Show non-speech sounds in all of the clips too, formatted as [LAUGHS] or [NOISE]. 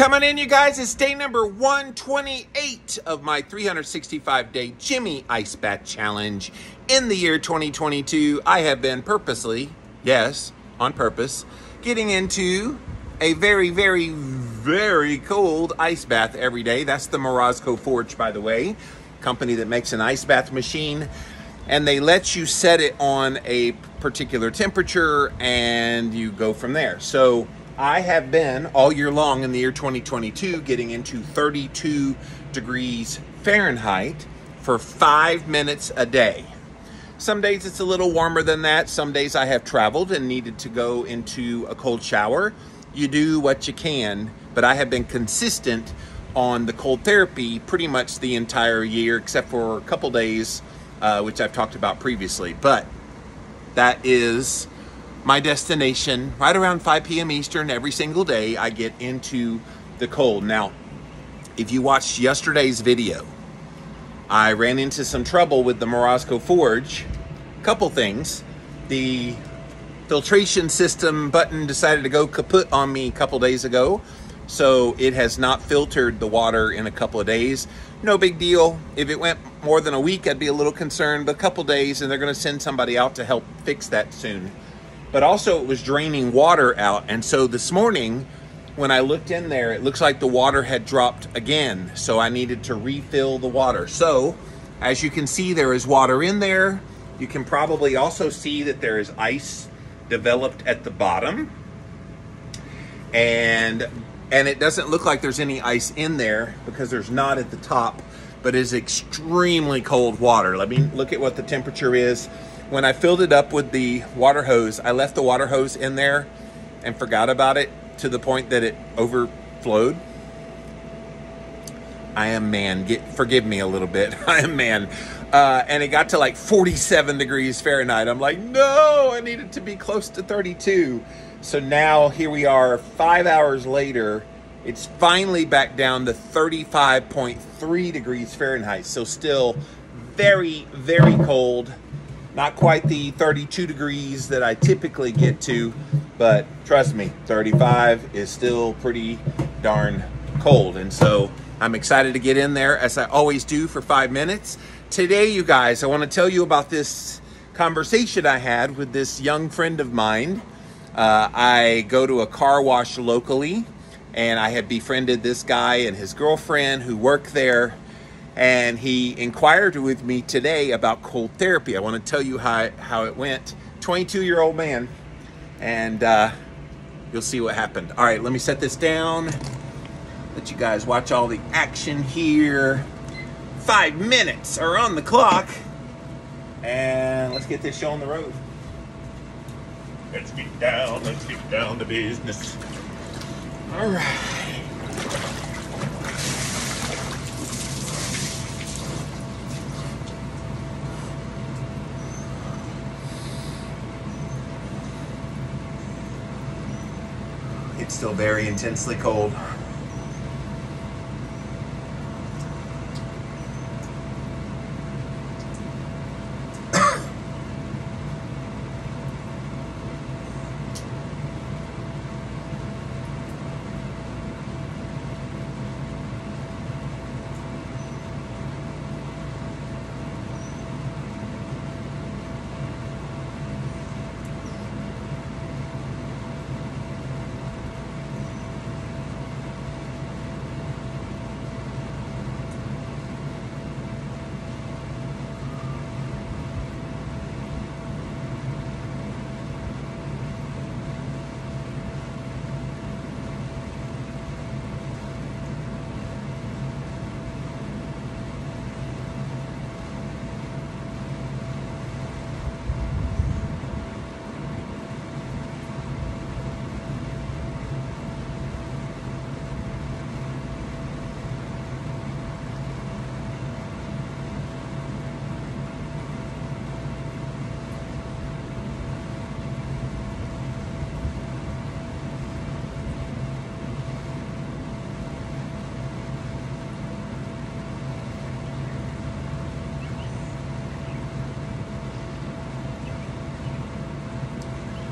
Coming in, you guys, is day number 128 of my 365 day Jimmy Ice Bath Challenge. In the year 2022, I have been purposely, yes, on purpose, getting into a very, very, very cold ice bath every day. That's the Morozko Forge, by the way, company that makes an ice bath machine. And they let you set it on a particular temperature and you go from there. So I have been all year long in the year 2022 getting into 32 degrees Fahrenheit for five minutes a day. Some days it's a little warmer than that. Some days I have traveled and needed to go into a cold shower. You do what you can, but I have been consistent on the cold therapy pretty much the entire year, except for a couple days, uh, which I've talked about previously. But that is my destination right around 5 p.m. Eastern every single day. I get into the cold. Now, if you watched yesterday's video, I ran into some trouble with the Morozko Forge. Couple things. The filtration system button decided to go kaput on me a couple days ago. So it has not filtered the water in a couple of days. No big deal. If it went more than a week, I'd be a little concerned, but a couple days and they're gonna send somebody out to help fix that soon. But also it was draining water out. And so this morning, when I looked in there, it looks like the water had dropped again. So I needed to refill the water. So as you can see, there is water in there. You can probably also see that there is ice developed at the bottom. And and it doesn't look like there's any ice in there because there's not at the top, but it's extremely cold water. Let me look at what the temperature is. When I filled it up with the water hose, I left the water hose in there and forgot about it to the point that it overflowed. I am man. Get forgive me a little bit. [LAUGHS] I am man. Uh, and it got to like 47 degrees Fahrenheit. I'm like, no, I need it to be close to 32. So now here we are, five hours later. It's finally back down to 35.3 degrees Fahrenheit. So still very, very cold. Not quite the 32 degrees that I typically get to, but trust me, 35 is still pretty darn cold. And so I'm excited to get in there as I always do for five minutes. Today, you guys, I want to tell you about this conversation I had with this young friend of mine. Uh, I go to a car wash locally and I have befriended this guy and his girlfriend who work there. And he inquired with me today about cold therapy. I want to tell you how, how it went. 22 year old man and uh, you'll see what happened. All right, let me set this down. Let you guys watch all the action here. Five minutes are on the clock. And let's get this show on the road. Let's get down, let's get down to business. All right. Still very intensely cold.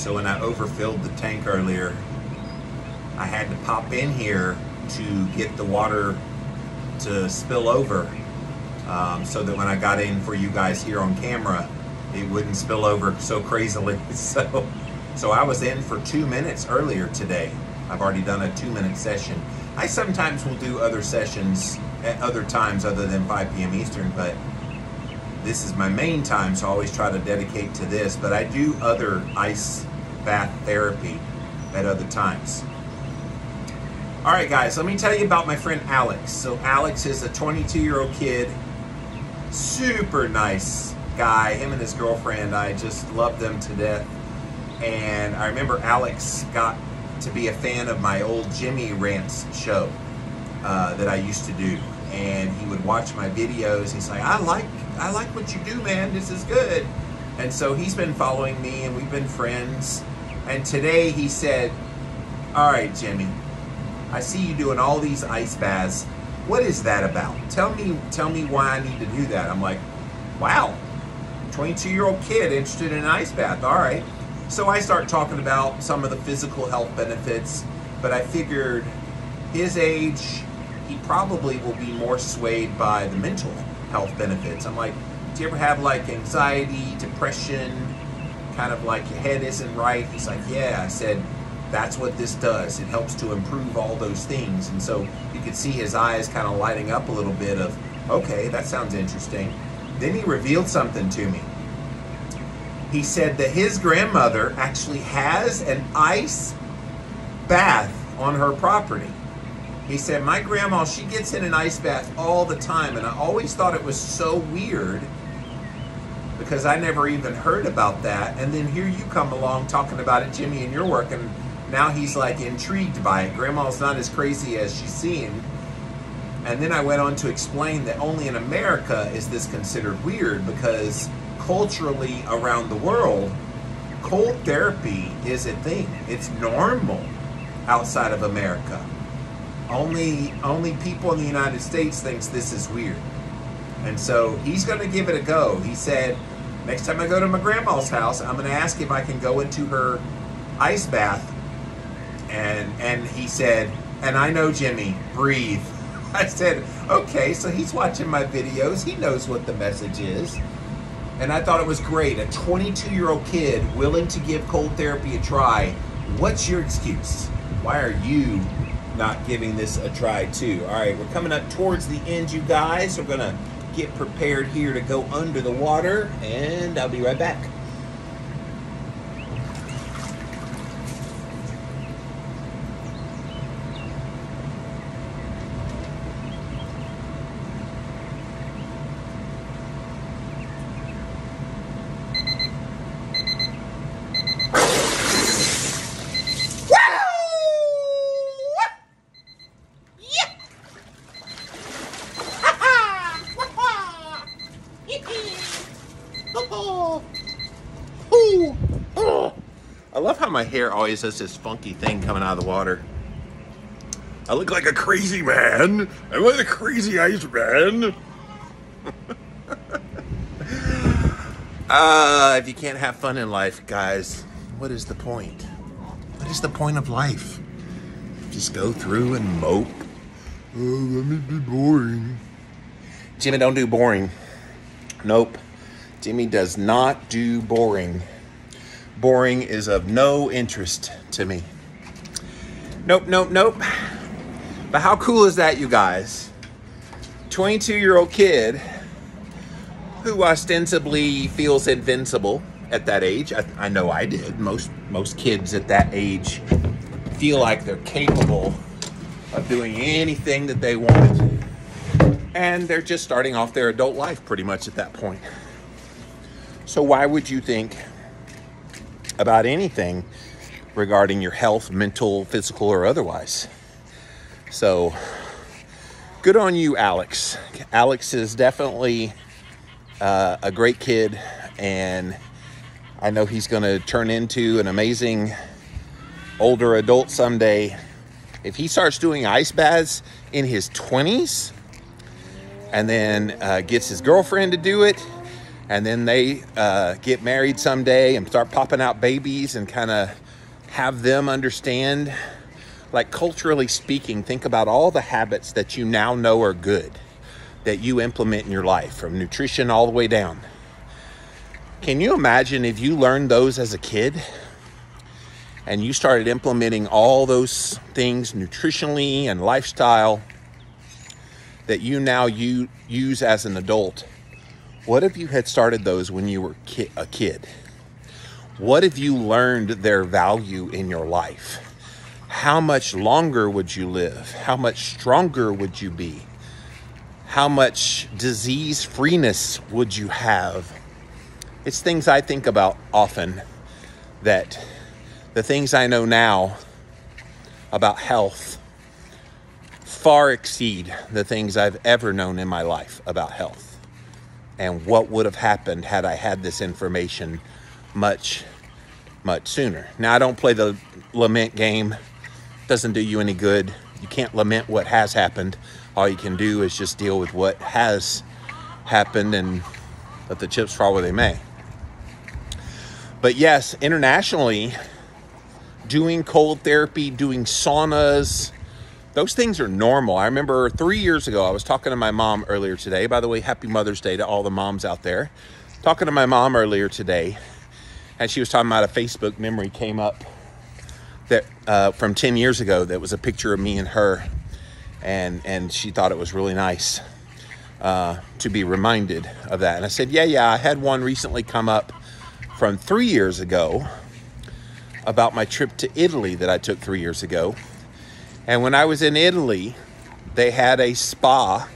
So when I overfilled the tank earlier, I had to pop in here to get the water to spill over um, so that when I got in for you guys here on camera, it wouldn't spill over so crazily. [LAUGHS] So, so I was in for two minutes earlier today. I've already done a two minute session. I sometimes will do other sessions at other times other than 5 p.m. Eastern, but this is my main time, so I always try to dedicate to this. But I do other ice bath therapy at other times. All right, guys, let me tell you about my friend Alex. So, Alex is a 22 year old kid, super nice guy. Him and his girlfriend, I just love them to death. And I remember Alex got to be a fan of my old Jimmy Rants show uh, that I used to do. And he would watch my videos. He's like, I like, I like what you do, man. This is good. And so he's been following me, and we've been friends. And today he said, "All right, Jimmy, I see you doing all these ice baths. What is that about? Tell me, tell me why I need to do that." I'm like, "Wow, 22 year old kid interested in an ice bath. All right." So I start talking about some of the physical health benefits, but I figured his age, he probably will be more swayed by the mental health benefits. I'm like, do you ever have like anxiety, depression, kind of like your head isn't right? He's like, yeah. I said, that's what this does. It helps to improve all those things. And so you could see his eyes kind of lighting up a little bit of, okay, that sounds interesting. Then he revealed something to me he said that his grandmother actually has an ice bath on her property. He said, My grandma, she gets in an ice bath all the time, and I always thought it was so weird because I never even heard about that. And then here you come along talking about it, Jimmy, and you're working. Now he's like intrigued by it. Grandma's not as crazy as she seemed. And then I went on to explain that only in America is this considered weird because culturally around the world, cold therapy is a thing. It's normal outside of America. Only only people in the United States thinks this is weird. And so he's going to give it a go. He said, next time I go to my grandma's house, I'm going to ask if I can go into her ice bath. And and he said, and I know Jimmy, breathe. [LAUGHS] I said, okay, so he's watching my videos. He knows what the message is. And I thought it was great. A 22 year old kid willing to give cold therapy a try. What's your excuse? Why are you not giving this a try too? All right, we're coming up towards the end, you guys. We're going to get prepared here to go under the water, and I'll be right back. My hair always has this funky thing coming out of the water. I look like a crazy man. I'm like a crazy ice man. uh, [LAUGHS] if you can't have fun in life, guys, what is the point? What is the point of life? Just go through and mope. Oh, let me be boring. Jimmy don't do boring. Nope. Jimmy does not do boring boring is of no interest to me. Nope, nope, nope. But how cool is that, you guys? 22 year old kid who ostensibly feels invincible at that age. I, I, know I did. Most most kids at that age feel like they're capable of doing anything that they want. And they're just starting off their adult life pretty much at that point. So why would you think about anything regarding your health, mental, physical, or otherwise. So, good on you, Alex. Alex is definitely uh, a great kid, and I know he's going to turn into an amazing older adult someday. If he starts doing ice baths in his 20s and then uh, gets his girlfriend to do it, and then they uh, get married someday and start popping out babies and kind of have them understand like culturally speaking, think about all the habits that you now know are good that you implement in your life, from nutrition all the way down. Can you imagine if you learned those as a kid and you started implementing all those things nutritionally and lifestyle that you now you use as an adult? What if you had started those when you were ki- a kid? What if you learned their value in your life? How much longer would you live? How much stronger would you be? How much disease freeness would you have? It's things I think about often that the things I know now about health far exceed the things I've ever known in my life about health and what would have happened had I had this information much, much sooner. Now, I don't play the lament game, doesn't do you any good. You can't lament what has happened. All you can do is just deal with what has happened and let the chips fall where they may. But yes, internationally, doing cold therapy, doing saunas, those things are normal. I remember three years ago, I was talking to my mom earlier today. By the way, happy Mother's Day to all the moms out there. Talking to my mom earlier today, and she was talking about a Facebook memory came up that uh, from 10 years ago that was a picture of me and her, and and she thought it was really nice uh, to be reminded of that. And I said, yeah, yeah, I had one recently come up from three years ago about my trip to Italy that I took three years ago. And when I was in Italy, they had a spa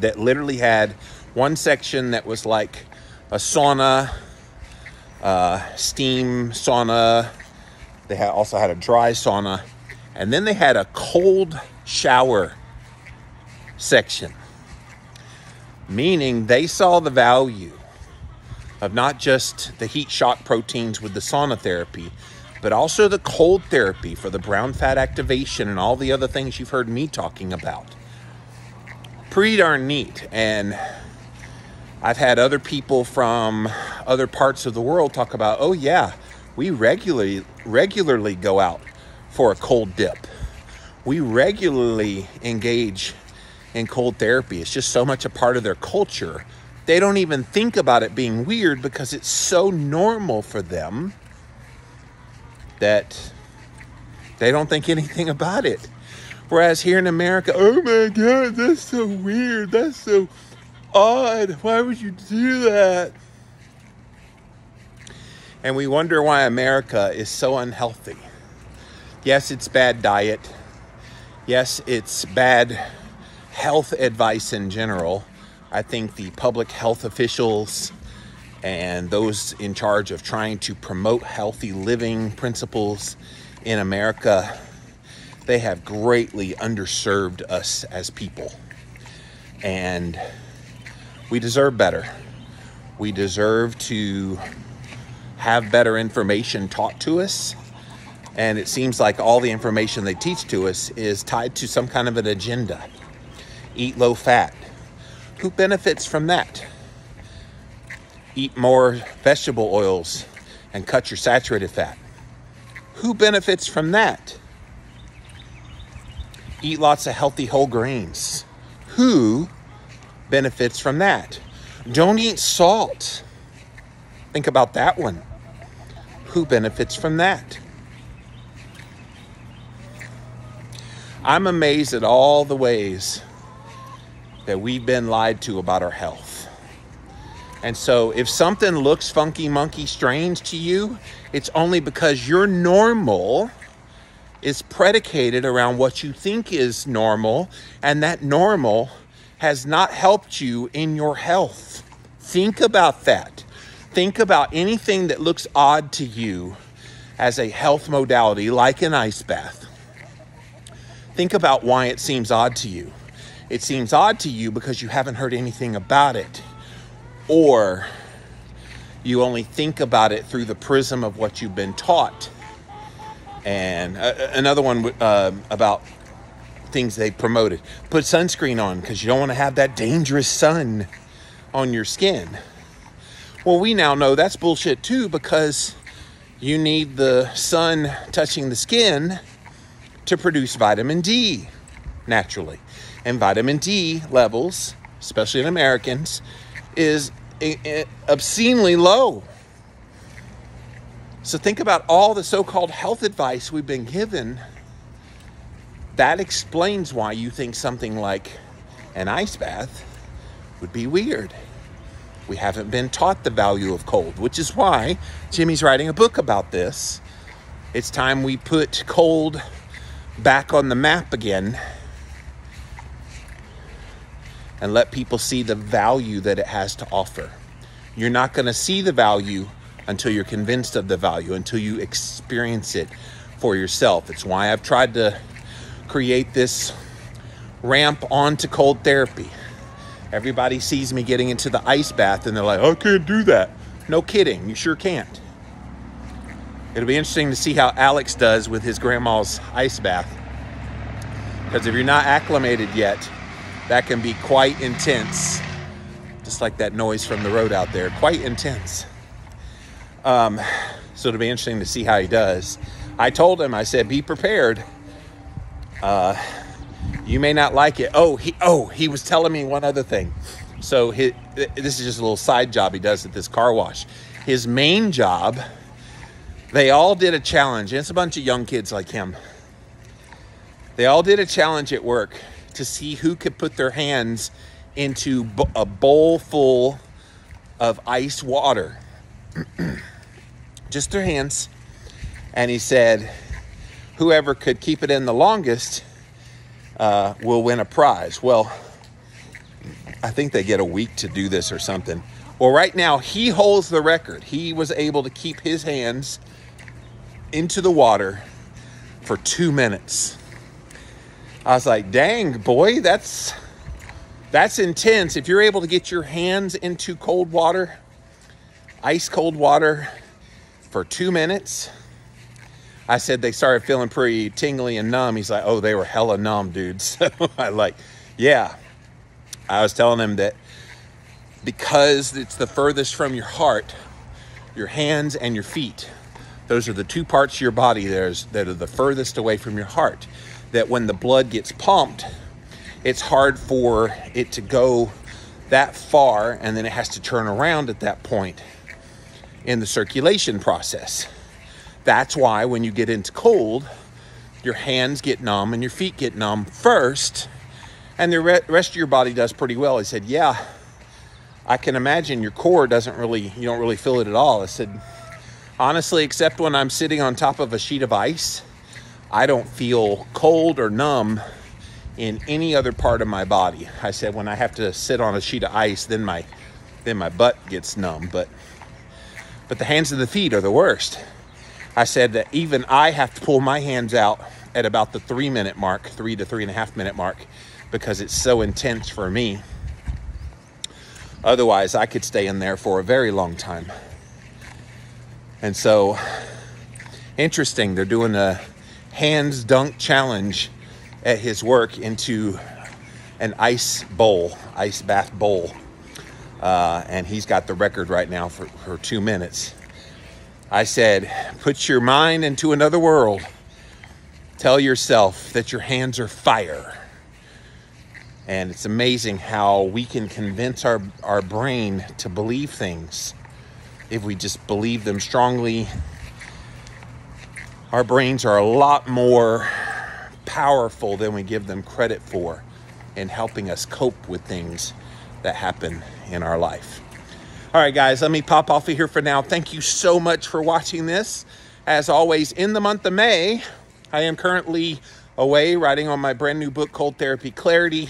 that literally had one section that was like a sauna, uh, steam sauna. They had, also had a dry sauna. And then they had a cold shower section, meaning they saw the value of not just the heat shock proteins with the sauna therapy, but also the cold therapy for the brown fat activation and all the other things you've heard me talking about. Pretty darn neat. And I've had other people from other parts of the world talk about, oh yeah, we regularly regularly go out for a cold dip. We regularly engage in cold therapy. It's just so much a part of their culture they don't even think about it being weird because it's so normal for them that they don't think anything about it. Whereas here in America, oh my God, that's so weird. That's so odd. Why would you do that? And we wonder why America is so unhealthy. Yes, it's bad diet. Yes, it's bad health advice in general. I think the public health officials and those in charge of trying to promote healthy living principles in America, they have greatly underserved us as people. And we deserve better. We deserve to have better information taught to us. And it seems like all the information they teach to us is tied to some kind of an agenda. Eat low fat, who benefits from that? Eat more vegetable oils and cut your saturated fat. Who benefits from that? Eat lots of healthy whole grains. Who benefits from that? Don't eat salt. Think about that one. Who benefits from that? I'm amazed at all the ways that we've been lied to about our health. And so if something looks funky, monkey, strange to you, it's only because your normal is predicated around what you think is normal, and that normal has not helped you in your health. Think about that. Think about anything that looks odd to you as a health modality, like an ice bath. Think about why it seems odd to you it seems odd to you because you haven't heard anything about it, or you only think about it through the prism of what you've been taught. And uh, uh another one uh, about things they promoted put sunscreen on because you don't want to have that dangerous sun on your skin. Well, we now know that's bullshit too because you need the sun touching the skin to produce vitamin D naturally. And vitamin D levels, especially in Americans, is obscenely low. So think about all the so called health advice we've been given. That explains why you think something like an ice bath would be weird. We haven't been taught the value of cold, which is why Jimmy's writing a book about this. It's time we put cold back on the map again and let people see the value that it has to offer. You're not going to see the value until you're convinced of the value, until you experience it for yourself. It's why I've tried to create this ramp onto cold therapy. Everybody sees me getting into the ice bath and they're like, I can't do that. No kidding, you sure can't. It'll be interesting to see how Alex does with his grandma's ice bath. Because if you're not acclimated yet, that can be quite intense. Just like that noise from the road out there, quite intense. Um, so it'll be interesting to see how he does. I told him, I said, be prepared. Uh, you may not like it. Oh, he oh he was telling me one other thing. So his, this is just a little side job he does at this car wash. His main job, they all did a challenge. And it's a bunch of young kids like him. They all did a challenge at work to see who could put their hands into a bowl full of ice water. [CLEARS THROAT] Just their hands. And he said, whoever could keep it in the longest uh, will win a prize. Well, I think they get a week to do this or something. Well, right now, he holds the record. He was able to keep his hands into the water for two minutes. I was like, dang, boy, that's that's intense. If you're able to get your hands into cold water, ice cold water for two minutes, I said they started feeling pretty tingly and numb. He's like, oh, they were hella numb, dude. [LAUGHS] So I like, yeah. I was telling him that because it's the furthest from your heart, your hands and your feet, those are the two parts of your body that are the furthest away from your heart that when the blood gets pumped, it's hard for it to go that far and then it has to turn around at that point in the circulation process. That's why when you get into cold, your hands get numb and your feet get numb first, and the rest of your body does pretty well. He said, Yeah, I can imagine your core doesn't really, you don't really feel it at all. I said, Honestly, except when I'm sitting on top of a sheet of ice I don't feel cold or numb in any other part of my body. I said when I have to sit on a sheet of ice, then my then my butt gets numb. But but the hands and the feet are the worst. I said that even I have to pull my hands out at about the three minute mark, three to three and a half minute mark, because it's so intense for me. Otherwise, I could stay in there for a very long time. And so, interesting, they're doing a hands dunk challenge at his work into an ice bowl, ice bath bowl. Uh, and he's got the record right now for, for two minutes. I said, put your mind into another world. Tell yourself that your hands are fire. And it's amazing how we can convince our, our brain to believe things if we just believe them strongly our brains are a lot more powerful than we give them credit for in helping us cope with things that happen in our life. All right, guys, let me pop off of here for now. Thank you so much for watching this. As always, in the month of May, I am currently away writing on my brand new book, Cold Therapy Clarity.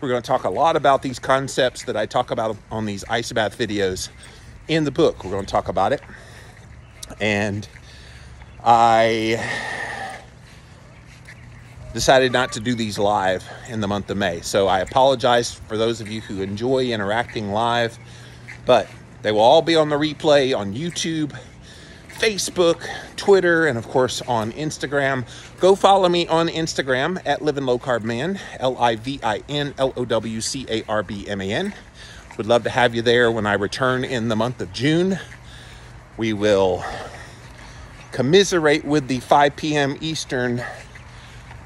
We're going to talk a lot about these concepts that I talk about on these ice bath videos in the book. We're going to talk about it. And I decided not to do these live in the month of May. So I apologize for those of you who enjoy interacting live, but they will all be on the replay on YouTube, Facebook, Twitter, and of course on Instagram. Go follow me on Instagram at Living Low Carb Man, L I V I N L O W C A R B M A N. Would love to have you there when I return in the month of June. We will commiserate with the 5 p.m. Eastern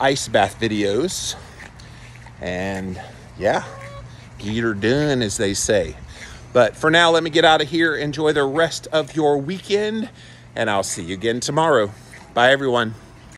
ice bath videos. And yeah, get her done, as they say. But for now, let me get out of here. Enjoy the rest of your weekend, and I'll see you again tomorrow. Bye, everyone.